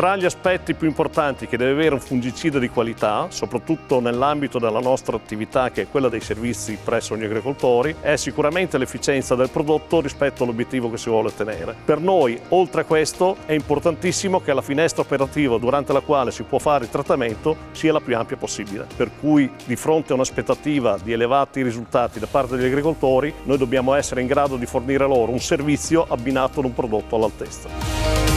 Tra gli aspetti più importanti che deve avere un fungicida di qualità, soprattutto nell'ambito della nostra attività che è quella dei servizi presso gli agricoltori, è sicuramente l'efficienza del prodotto rispetto all'obiettivo che si vuole ottenere. Per noi, oltre a questo, è importantissimo che la finestra operativa durante la quale si può fare il trattamento sia la più ampia possibile. Per cui di fronte a un'aspettativa di elevati risultati da parte degli agricoltori, noi dobbiamo essere in grado di fornire loro un servizio abbinato ad un prodotto all'altezza.